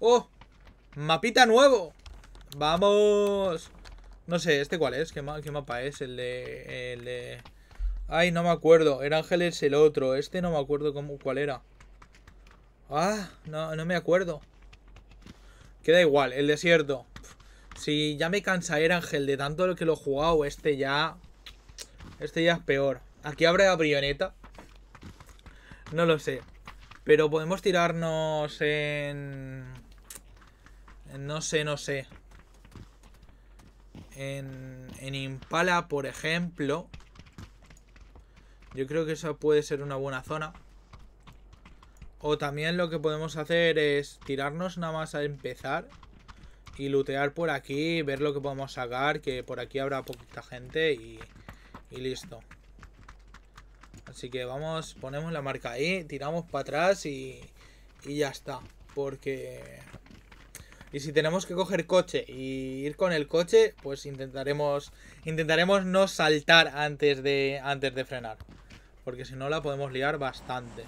¡Oh! ¡Mapita nuevo! ¡Vamos! No sé, ¿este cuál es? ¿Qué, mapa es? El de... El de... Ay, no me acuerdo. El ángel es el otro. Este no me acuerdo cómo, cuál era. Ah, no, no me acuerdo. Queda igual, el desierto. Si ya me cansa el ángel de tanto lo que lo he jugado, este ya... Este ya es peor. Aquí habrá brioneta. No lo sé. Pero podemos tirarnos en... No sé, no sé. En, en Impala, por ejemplo. Yo creo que esa puede ser una buena zona. O también lo que podemos hacer es tirarnos nada más a empezar. Y lootear por aquí, ver lo que podemos sacar. Que por aquí habrá poquita gente y, y listo. Así que vamos, ponemos la marca ahí, tiramos para atrás y, y ya está. Porque... Y si tenemos que coger coche y ir con el coche, pues intentaremos intentaremos no saltar antes de antes de frenar, porque si no la podemos liar bastante.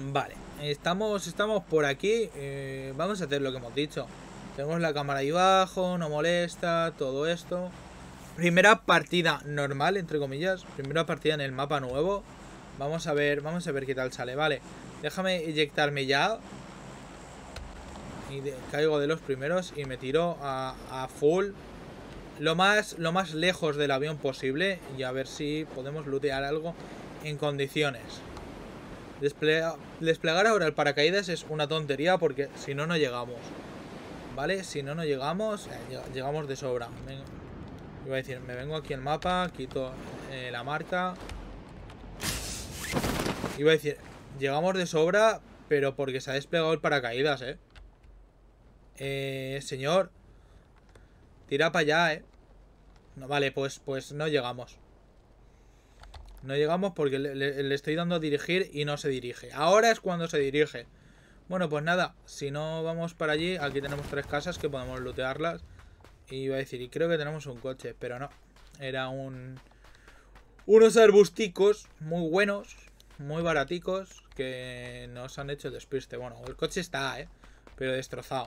Vale, estamos estamos por aquí, eh, vamos a hacer lo que hemos dicho. Tenemos la cámara ahí abajo, no molesta, todo esto. Primera partida normal, entre comillas. Primera partida en el mapa nuevo. Vamos a ver, vamos a ver qué tal sale. Vale, déjame inyectarme ya. Y caigo de los primeros y me tiro a, full. Lo más, lo más lejos del avión posible. Y a ver si podemos lootear algo en condiciones. desplegar ahora el paracaídas es una tontería porque si no, no llegamos. ¿Vale? Si no, no llegamos, eh, llegamos de sobra. Iba a decir, me vengo aquí al mapa, quito eh, la marca. Iba a decir, llegamos de sobra, pero porque se ha desplegado el paracaídas, ¿eh? Eh, señor. Tira para allá, ¿eh? No, vale, pues, pues no llegamos. No llegamos porque le, estoy dando a dirigir y no se dirige. Ahora es cuando se dirige. Bueno, pues nada, si no vamos para allí, aquí tenemos tres casas que podemos lootearlas. Y iba a decir, y creo que tenemos un coche, pero no. Era un... Unos arbusticos muy buenos, muy baraticos, que nos han hecho despiste. Bueno, el coche está, ¿eh? Pero destrozado.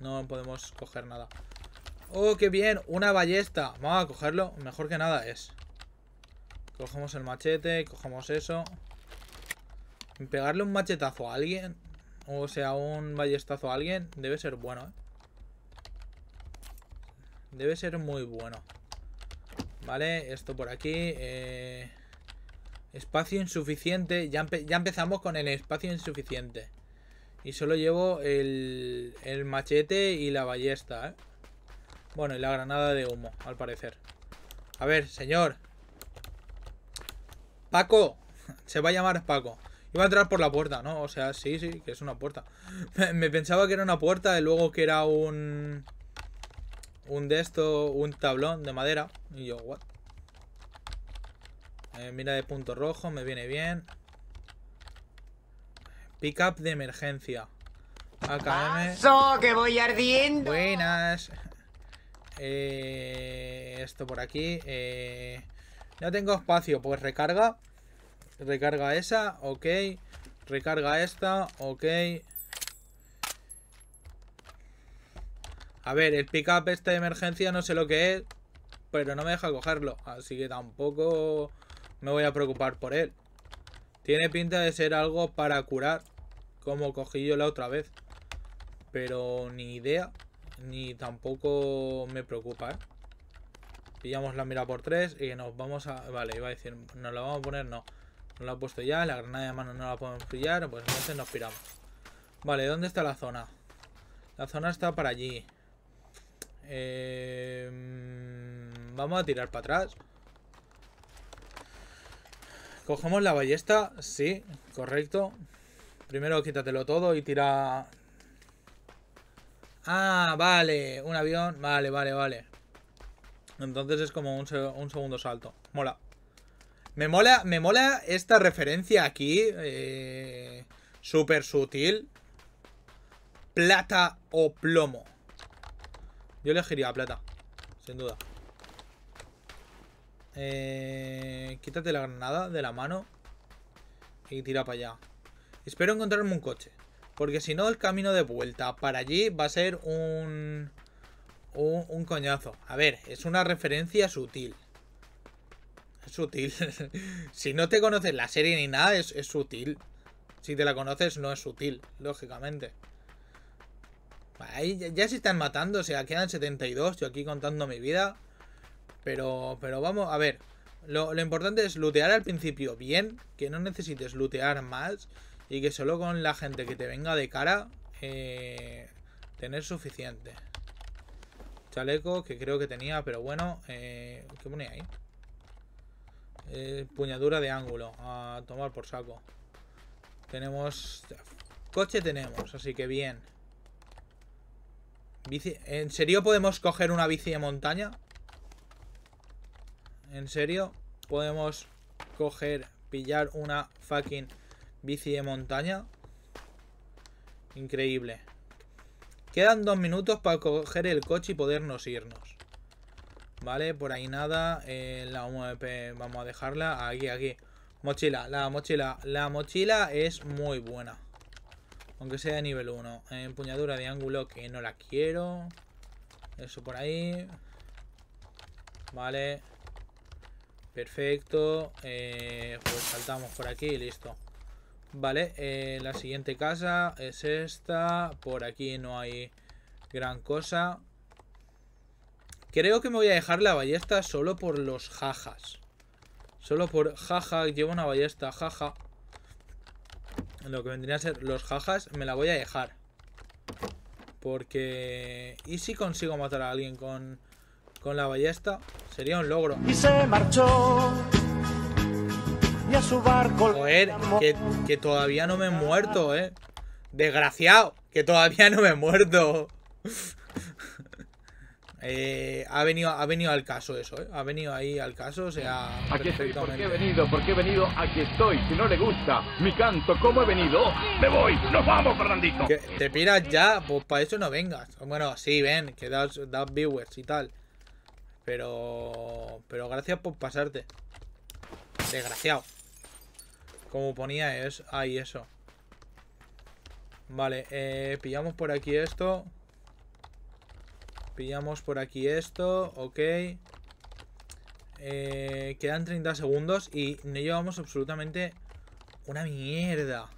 No podemos coger nada. ¡Oh, qué bien! Una ballesta. Vamos a cogerlo. Mejor que nada es. Cogemos el machete, cogemos eso. Pegarle un machetazo a alguien, o sea, un ballestazo a alguien, debe ser bueno, ¿eh? Debe ser muy bueno. Vale, esto por aquí. Eh, espacio insuficiente. Ya, ya, empezamos con el espacio insuficiente. Y solo llevo el, el machete y la ballesta, ¿eh? Bueno, y la granada de humo, al parecer. A ver, señor. Paco. Se va a llamar Paco. Iba a entrar por la puerta, ¿no? O sea, sí, sí, que es una puerta. Me pensaba que era una puerta y luego que era un un de esto, un tablón de madera. Y yo, what? Eh, mira de punto rojo, me viene bien. Pickup de emergencia. AKM. que voy ardiendo! Buenas. Eh, esto por aquí. Eh, no tengo espacio, pues recarga. Recarga esa, ok. Recarga esta, ok. A ver, el pickup este de emergencia no sé lo que es, pero no me deja cogerlo. Así que tampoco me voy a preocupar por él. Tiene pinta de ser algo para curar, como cogí yo la otra vez. Pero ni idea, ni tampoco me preocupa, ¿eh? Pillamos la mira por tres y nos vamos a... Vale, iba a decir, ¿nos la vamos a poner? No. No la he puesto ya, la granada de mano no la podemos pillar, pues entonces nos piramos. Vale, ¿dónde está la zona? La zona está para allí. Eh, vamos a tirar para atrás. Cogemos la ballesta. Sí, correcto. Primero quítatelo todo y tira... Ah, vale. Un avión. Vale, vale, vale. Entonces es como un, un segundo salto. Mola. Me mola, me mola esta referencia aquí. Eh, Súper sutil. Plata o plomo. Yo elegiría plata, sin duda. Eh, quítate la granada de la mano y tira para allá. Espero encontrarme un coche. Porque si no, el camino de vuelta para allí va a ser un, un, un coñazo. A ver, es una referencia sutil. Es sutil. si no te conoces la serie ni nada, es, es sutil. Si te la conoces, no es sutil, lógicamente. Ahí ya, se están matando, o sea, quedan 72. Yo aquí contando mi vida. Pero, pero vamos, a ver. Lo, lo, importante es lootear al principio bien, que no necesites lootear más y que solo con la gente que te venga de cara eh, tener suficiente. Chaleco, que creo que tenía, pero bueno, eh, ¿qué ponía ahí? Eh, puñadura de ángulo, a tomar por saco. Tenemos... Coche tenemos, así que bien. Bici... ¿En serio podemos coger una bici de montaña? ¿En serio? Podemos coger, pillar una fucking bici de montaña. Increíble. Quedan dos minutos para coger el coche y podernos irnos. Vale, por ahí nada. Eh, la UMP vamos a dejarla. Aquí, aquí. Mochila, la mochila. La mochila es muy buena. Aunque sea de nivel 1. Empuñadura de ángulo que no la quiero. Eso por ahí. Vale. Perfecto. Eh, pues saltamos por aquí y listo. Vale, eh, la siguiente casa es esta. Por aquí no hay gran cosa. Creo que me voy a dejar la ballesta solo por los jajas. Solo por jaja, llevo una ballesta, jaja. Lo que vendría a ser los jajas, me la voy a dejar. Porque... ¿Y si consigo matar a alguien con, con la ballesta? Sería un logro. Y se marchó. Y a su barco. Joder, que, que todavía no me he muerto, eh. Desgraciado, que todavía no me he muerto. Eh, ha venido ha venido al caso eso, ¿eh? Ha venido ahí al caso, o sea... Aquí estoy, ¿por qué he venido? ¿Por qué he venido? Aquí estoy, si no le gusta mi canto, ¿cómo he venido? ¡Me voy! ¡Nos vamos, Fernandito! ¿Te piras ya? Pues para eso no vengas. Bueno, sí, ven, que das, das viewers y tal. Pero... Pero gracias por pasarte. Desgraciado. Como ponía es ahí eso. Vale, eh, pillamos por aquí esto. Pillamos por aquí esto, ok. Eh, quedan 30 segundos y no llevamos absolutamente una mierda.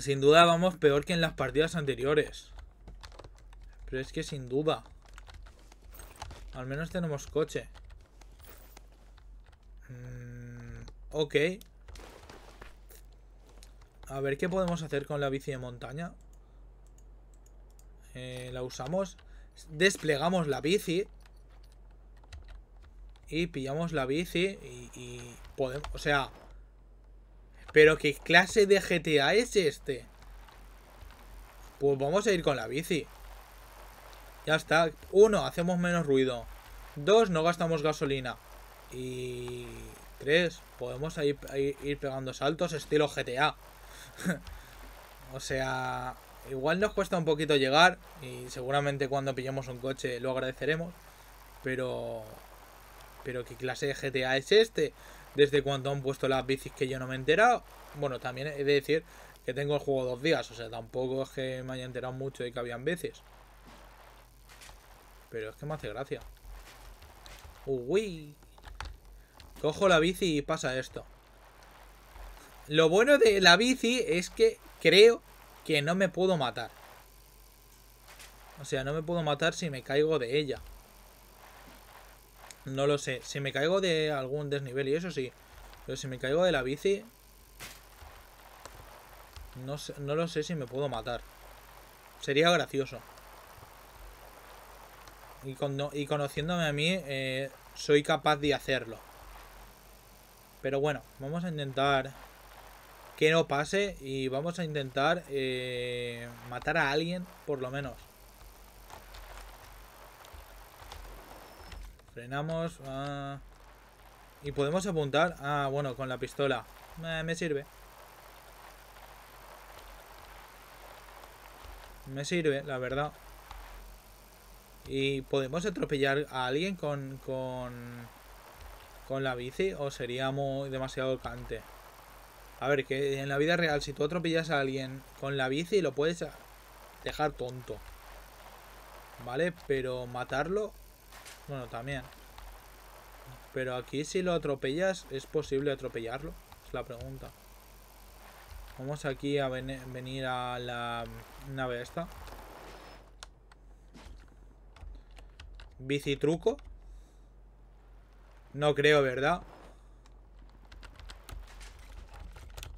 Sin duda vamos peor que en las partidas anteriores. Pero es que sin duda. Al menos tenemos coche. Mm, ok. A ver qué podemos hacer con la bici de montaña. Eh, la usamos. Desplegamos la bici. Y pillamos la bici y, podemos... O sea... Pero ¿qué clase de GTA es este? Pues vamos a ir con la bici. Ya está. Uno, hacemos menos ruido. Dos, no gastamos gasolina. Y... Tres, podemos ir, ir pegando saltos estilo GTA. o sea... Igual nos cuesta un poquito llegar y seguramente cuando pillemos un coche lo agradeceremos. Pero... Pero ¿qué clase de GTA es este? ¿Desde cuando han puesto las bicis que yo no me he enterado? Bueno, también he de decir que tengo el juego dos días. O sea, tampoco es que me haya enterado mucho de que habían bicis. Pero es que me hace gracia. Uy. Cojo la bici y pasa esto. Lo bueno de la bici es que creo que no me puedo matar. O sea, no me puedo matar si me caigo de ella. No lo sé. Si me caigo de algún desnivel y eso sí. Pero si me caigo de la bici... No, no lo sé si me puedo matar. Sería gracioso. Y, y conociéndome a mí, eh, soy capaz de hacerlo. Pero bueno, vamos a intentar que no pase y vamos a intentar eh, matar a alguien por lo menos. Frenamos. Ah, y podemos apuntar. Ah, bueno, con la pistola. Eh, me sirve. Me sirve, la verdad. ¿Y podemos atropellar a alguien con, con, con la bici? ¿O sería muy demasiado cante? A ver, que en la vida real, si tú atropellas a alguien con la bici, lo puedes dejar tonto. ¿Vale? Pero matarlo, bueno, también. Pero aquí si lo atropellas, ¿es posible atropellarlo? Es la pregunta. Vamos aquí a venir a la nave esta. Bicitruco. No creo, ¿verdad?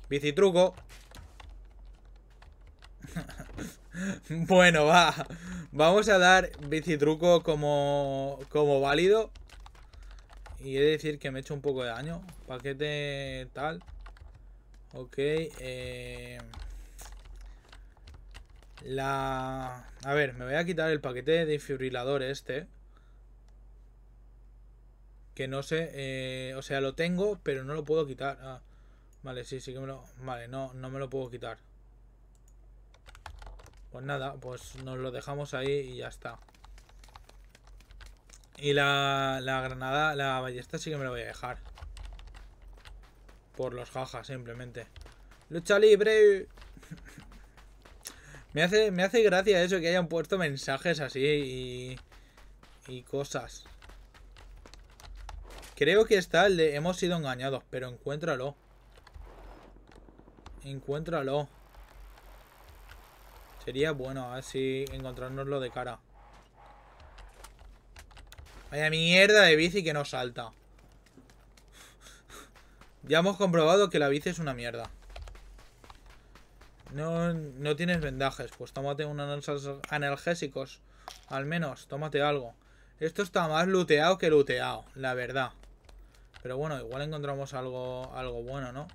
Bicitruco. bueno, va. Vamos a dar bicitruco como, como válido. Y he de decir que me he hecho un poco de daño. Paquete tal. Ok. Eh, la... A ver, me voy a quitar el paquete de defibrilador este. Que no sé... Eh, o sea, lo tengo, pero no lo puedo quitar. Ah, vale, sí, sí que me lo... Vale, no, no me lo puedo quitar. Pues nada, pues nos lo dejamos ahí y ya está. Y la, la granada, la ballesta sí que me la voy a dejar. Por los jajas, simplemente. ¡Lucha libre! me, hace, me hace gracia eso que hayan puesto mensajes así y, y cosas. Creo que está el de hemos sido engañados, pero encuéntralo. Encuéntralo. Sería bueno así encontrárnoslo de cara. Vaya mierda de bici que no salta. Ya hemos comprobado que la bici es una mierda. No, no tienes vendajes. Pues tómate unos analgésicos. Al menos, tómate algo. Esto está más looteado que looteado, la verdad. Pero bueno, igual encontramos algo, algo bueno, ¿no?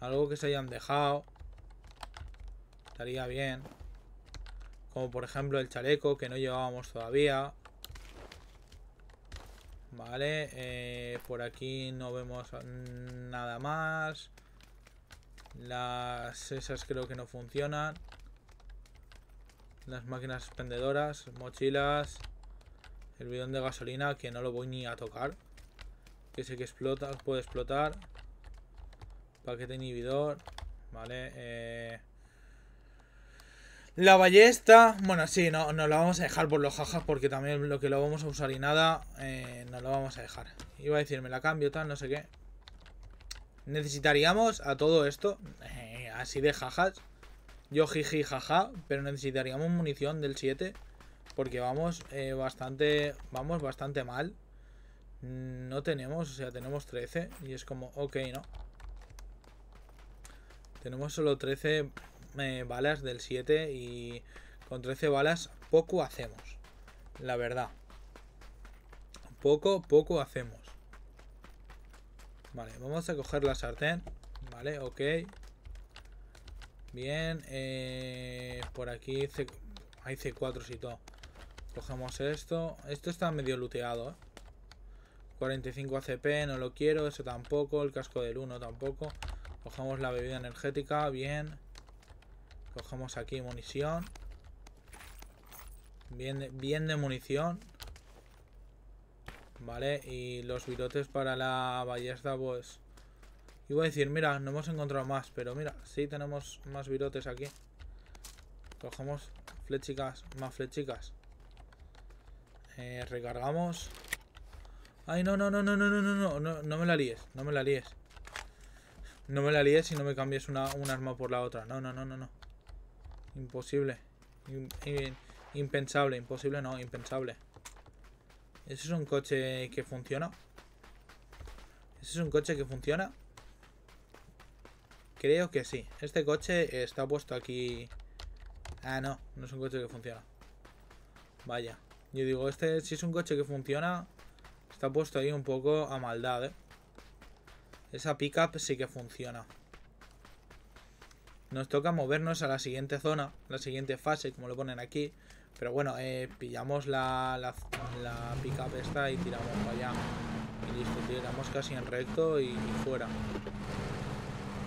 Algo que se hayan dejado. Estaría bien. Como por ejemplo el chaleco que no llevábamos todavía. Vale, eh, por aquí no vemos nada más. Las esas creo que no funcionan. Las máquinas expendedoras, mochilas. El bidón de gasolina que no lo voy ni a tocar. Que sé que explota, puede explotar. Paquete inhibidor. Vale. Eh... La ballesta. Bueno, sí, no, nos la vamos a dejar por los jajas. Porque también lo que lo vamos a usar y nada. Eh, nos lo vamos a dejar. Iba a decir, me la cambio, tal, no sé qué. Necesitaríamos a todo esto. Eh, así de jajas. Yo jiji jaja. Pero necesitaríamos munición del 7. Porque vamos eh, bastante. Vamos bastante mal. No tenemos, o sea, tenemos 13. Y es como, ok, ¿no? Tenemos solo 13 eh, balas del 7 y con 13 balas poco hacemos. La verdad. Poco, poco hacemos. Vale, vamos a coger la sartén. Vale, ok. Bien. Eh, por aquí hay C4 y todo. Cogemos esto. Esto está medio looteado. 45 ACP, no lo quiero. Eso tampoco. El casco del 1 tampoco. Cogemos la bebida energética, bien. Cogemos aquí munición. Bien, bien de munición. Vale, y los virotes para la ballesta, pues... Iba a decir, mira, no hemos encontrado más, pero mira, sí tenemos más virotes aquí. Cogemos flechicas, más flechicas. Eh, recargamos. Ay, no, no, no, no, no, no, no, no, no me la líes, no me la líes. No me la líes si no me cambies una, un arma por la otra. No, no, no, no, no. Imposible. impensable, imposible no, impensable. ¿Ese es un coche que funciona? ¿Ese es un coche que funciona? Creo que sí. Este coche está puesto aquí... Ah, no, no es un coche que funciona. Vaya. Yo digo, este si es un coche que funciona, está puesto ahí un poco a maldad, ¿eh? Esa pickup sí que funciona. Nos toca movernos a la siguiente zona, la siguiente fase, como lo ponen aquí. Pero bueno, eh, pillamos la, la, la pickup esta y tiramos para allá. Y listo, tiramos casi en recto y, fuera.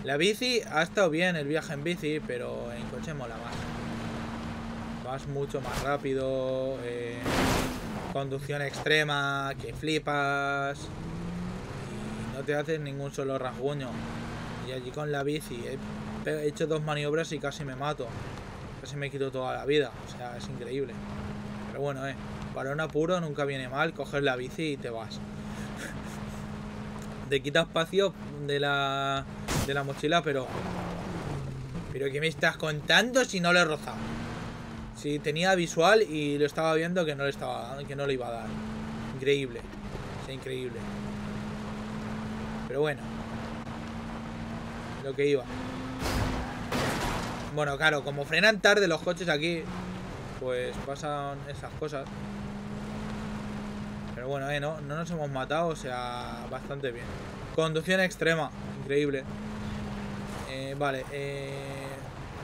La bici ha estado bien el viaje en bici, pero en coche mola más. Vas mucho más rápido. Eh, conducción extrema, que flipas no te haces ningún solo rasguño. Y allí con la bici he hecho dos maniobras y casi me mato. Casi me quito toda la vida. O sea, es increíble. Pero bueno, eh. Para un apuro nunca viene mal coger la bici y te vas. te quita espacio de la, de la mochila, pero... ¿Pero qué me estás contando si no le he rozado? Si tenía visual y lo estaba viendo que no le estaba que no le iba a dar. Increíble. Increíble. Pero bueno. Lo que iba. Bueno, claro, como frenan tarde los coches aquí, pues pasan esas cosas. Pero bueno, eh, no, no nos hemos matado, o sea, bastante bien. Conducción extrema, increíble. Eh, vale, eh,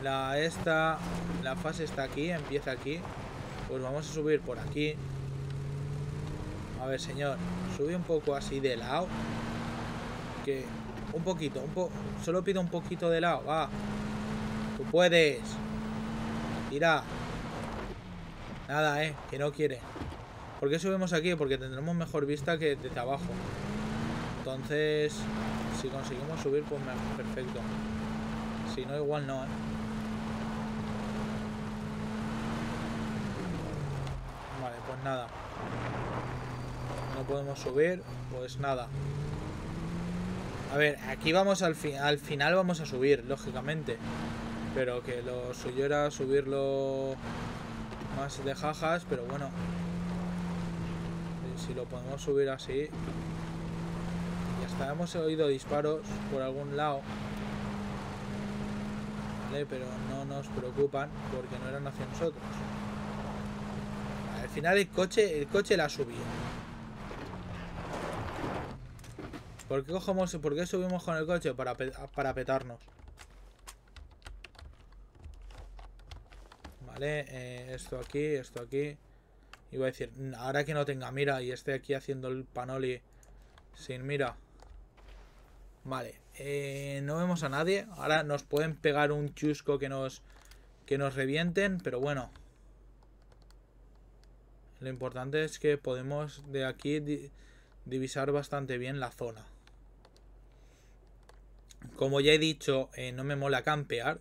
la esta, la fase está aquí, empieza aquí. Pues vamos a subir por aquí. A ver, señor, sube un poco así de lado. Que un poquito, un po solo pido un poquito de lado, va. Tú puedes. Tira. Nada, eh, que no quiere. ¿Por qué subimos aquí? Porque tendremos mejor vista que desde abajo. Entonces, si conseguimos subir, pues perfecto. Si no, igual no, ¿eh? Vale, pues No podemos subir, pues nada. A ver, aquí vamos al, al final vamos a subir, lógicamente. Pero que lo suyo era subirlo más de jajas, pero bueno. Si lo podemos subir así. Ya está, hemos oído disparos por algún lado. Pero no nos preocupan porque no eran hacia nosotros. Al final el coche, el coche la ha. ¿Por qué, cogemos, ¿Por qué subimos con el coche? Para, para petarnos. Vale, eh, esto aquí, esto aquí. Iba a decir, ahora que no tenga mira y esté aquí haciendo el panoli sin mira. Vale, eh, no vemos a nadie. Ahora nos pueden pegar un chusco que nos, que nos revienten, pero bueno. Lo importante es que podemos de aquí divisar bastante bien la zona. Como ya he dicho, eh, no me mola campear.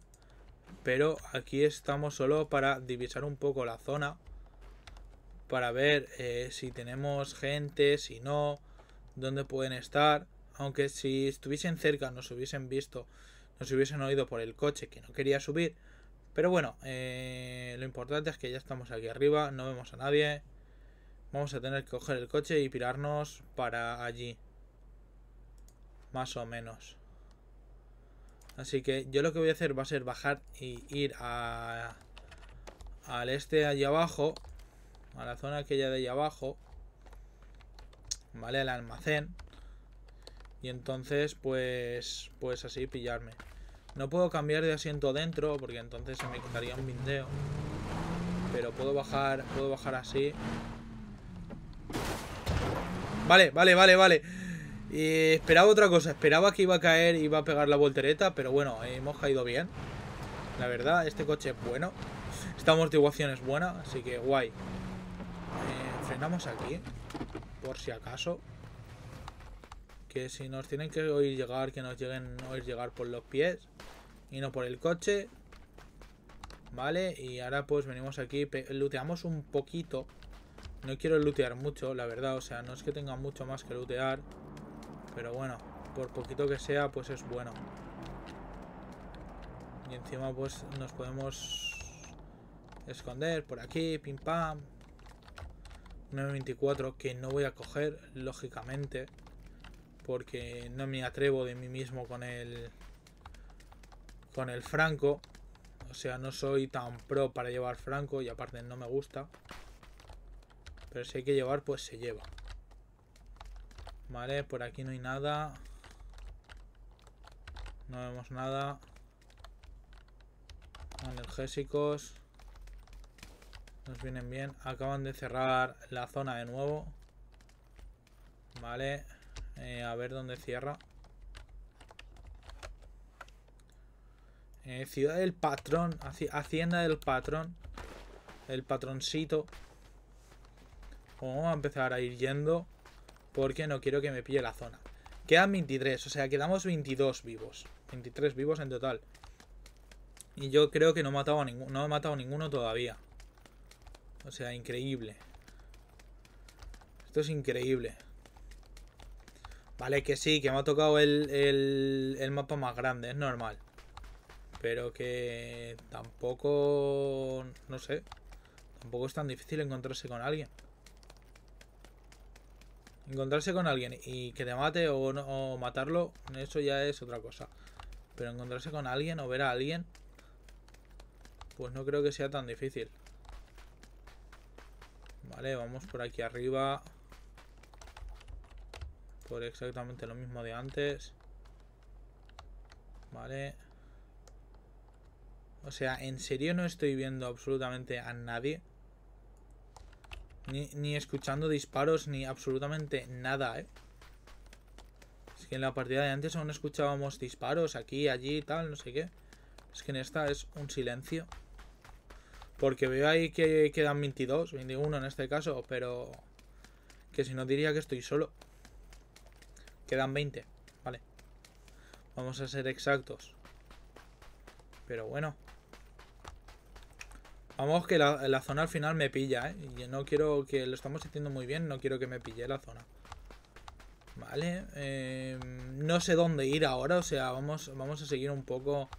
Pero aquí estamos solo para divisar un poco la zona. Para ver eh, si tenemos gente, si no, dónde pueden estar. Aunque si estuviesen cerca nos hubiesen visto, nos hubiesen oído por el coche que no quería subir. Pero bueno, eh, lo importante es que ya estamos aquí arriba, no vemos a nadie. Vamos a tener que coger el coche y pirarnos para allí. Más o menos. Así que yo lo que voy a hacer va a ser bajar y ir a, al este allí abajo. A la zona aquella de allí abajo. Vale, al almacén. Y entonces, pues, pues así pillarme. No puedo cambiar de asiento dentro porque entonces se me quitaría un vindeo. Pero puedo bajar, puedo bajar así. Vale, vale, vale, vale. Esperaba otra cosa, esperaba que iba a caer y iba a pegar la voltereta, pero bueno, hemos caído bien. La verdad, este coche es bueno. Esta amortiguación es buena, así que guay. Eh, frenamos aquí, por si acaso. Que si nos tienen que oír llegar, que nos lleguen oír llegar por los pies y no por el coche. Vale, y ahora pues venimos aquí, looteamos un poquito. No quiero lootear mucho, la verdad, o sea, no es que tenga mucho más que lootear. Pero bueno, por poquito que sea, pues es bueno. Y encima pues nos podemos esconder por aquí, pim pam. 924 que no voy a coger, lógicamente. Porque no me atrevo de mí mismo con el... Con el franco. O sea, no soy tan pro para llevar franco y aparte no me gusta. Pero si hay que llevar, pues se lleva. Vale, por aquí no hay nada. No vemos nada. Analgésicos. Nos vienen bien. Acaban de cerrar la zona de nuevo. Vale. Eh, a ver dónde cierra. Eh, ciudad del patrón. Hacienda del patrón. El patroncito. Vamos a empezar a ir yendo porque no quiero que me pille la zona. Quedan 23, o sea, quedamos 22 vivos. 23 vivos en total. Y yo creo que no he matado a ninguno, no he matado a ninguno todavía. O sea, increíble. Esto es increíble. Vale, que sí, que me ha tocado el, el, el mapa más grande, es normal. Pero que tampoco... No sé. Tampoco es tan difícil encontrarse con alguien. Encontrarse con alguien y que te mate o, no, o matarlo, eso ya es otra cosa. Pero encontrarse con alguien o ver a alguien, pues no creo que sea tan difícil. Vale, vamos por aquí arriba. Por exactamente lo mismo de antes. Vale. O sea, en serio no estoy viendo absolutamente a nadie. Ni, ni escuchando disparos, ni absolutamente nada, ¿eh? Es que en la partida de antes aún escuchábamos disparos aquí, allí tal, no sé qué. Es que en esta es un silencio. Porque veo ahí que quedan 22, 21 en este caso, pero... Que si no diría que estoy solo. Quedan 20, vale. Vamos a ser exactos. Pero bueno. Vamos que la, zona al final me pilla, ¿eh? Y no quiero que... Lo estamos haciendo muy bien, no quiero que me pille la zona. Vale. Eh, no sé dónde ir ahora, o sea, vamos, vamos a seguir un poco...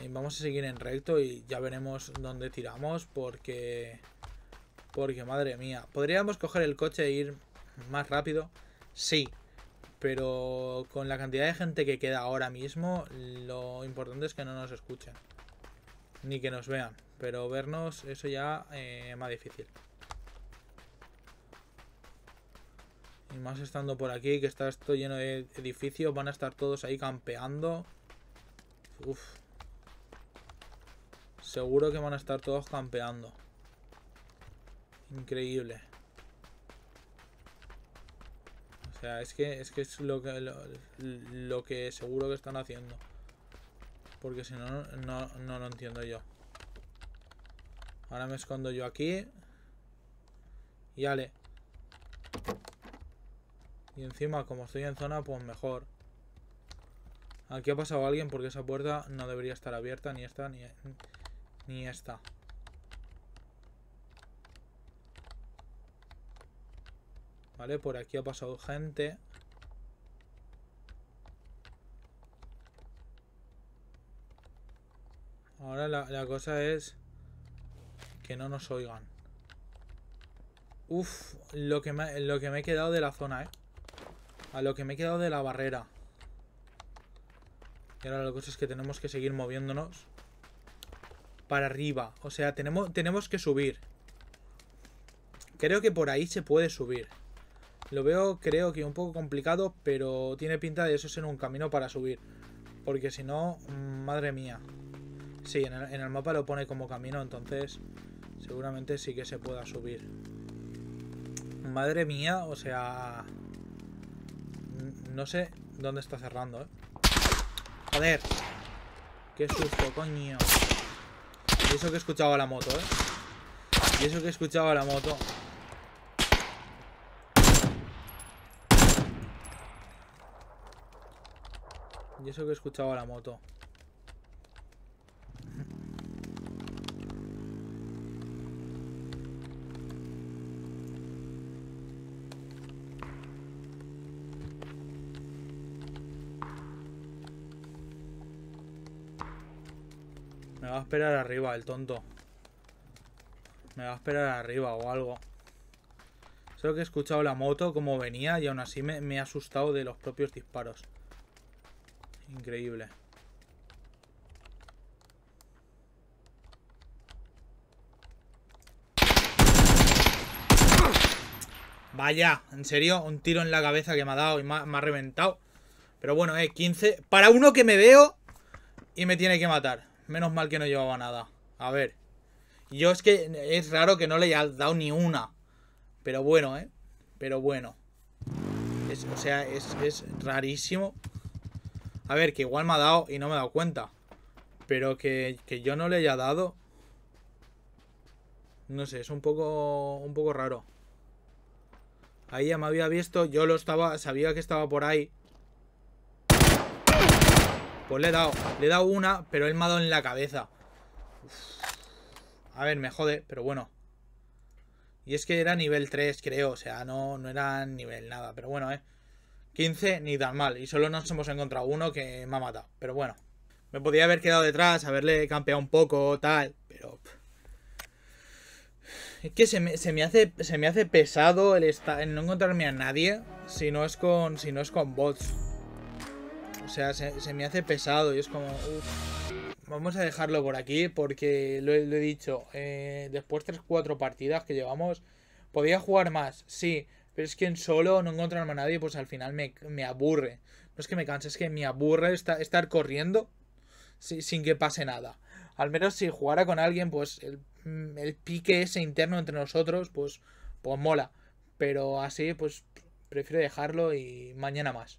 Eh, vamos a seguir en recto y ya veremos dónde tiramos porque... Porque, madre mía. ¿Podríamos coger el coche e ir más rápido? Sí. Pero con la cantidad de gente que queda ahora mismo, lo importante es que no nos escuchen. Ni que nos vean. Pero vernos, eso ya eh, es más difícil. Y más estando por aquí, que está esto lleno de edificios. Van a estar todos ahí campeando. Uf. Seguro que van a estar todos campeando. Increíble. O sea, es que es que es lo que lo, lo que seguro que están haciendo. Porque si no, no, no lo entiendo yo. Ahora me escondo yo aquí. Y ale. Y encima, como estoy en zona, pues mejor. Aquí ha pasado alguien porque esa puerta no debería estar abierta, ni esta, ni, ni esta. Por aquí ha pasado gente. Ahora la, la cosa es que no nos oigan. Uf, lo que, me, lo que me he quedado de la zona, eh. A lo que me he quedado de la barrera. Y ahora la cosa es que tenemos que seguir moviéndonos. Para arriba. O sea, tenemos, tenemos que subir. Creo que por ahí se puede subir. Lo veo, creo que un poco complicado, pero tiene pinta de eso ser un camino para subir. Porque si no, madre mía. Sí, en el, en el mapa lo pone como camino, entonces seguramente sí que se pueda subir. Madre mía, o sea... No sé dónde está cerrando, ¿eh? Joder. Qué susto, coño. Y eso que escuchaba la moto, ¿eh? Y eso que escuchaba la moto. Y eso que escuchaba la moto. Me va a esperar arriba el tonto. Me va a esperar arriba o algo. Solo que he escuchado la moto como venía y aún así me, me he asustado de los propios disparos. Increíble. Vaya, en serio, un tiro en la cabeza que me ha dado y me ha, reventado. Pero bueno, eh, 15. Para uno que me veo y me tiene que matar. Menos mal que no llevaba nada. A ver. Yo es que es raro que no le haya dado ni una. Pero bueno, eh. Pero bueno. Es, o sea, es, es rarísimo. A ver, que igual me ha dado y no me he dado cuenta. Pero que, que yo no le haya dado. No sé, es un poco. un poco raro. Ahí ya me había visto, yo lo estaba, sabía que estaba por ahí. Pues le he dado. Le he dado una, pero él me ha dado en la cabeza. A ver, me jode, pero bueno. Y es que era nivel 3, creo. O sea, no, no era nivel nada. Pero bueno, eh. 15 ni tan mal. Y solo nos hemos encontrado uno que me ha matado. Pero bueno. Me podía haber quedado detrás, haberle campeado un poco, tal. Pero... Es que se me, se me, hace, se me hace pesado el, el no encontrarme a nadie si no es con, si no es con bots. O sea, se, me hace pesado y es como... Vamos a dejarlo por aquí porque lo, he dicho. Eh, después de 3-4 partidas que llevamos, podía jugar más, sí. Pero es que en solo no encontrarme a nadie, pues al final me, aburre. No es que me canse, es que me aburre estar corriendo sin que pase nada. Al menos si jugara con alguien, pues el, el, pique ese interno entre nosotros, pues, pues mola. Pero así, pues prefiero dejarlo y mañana más.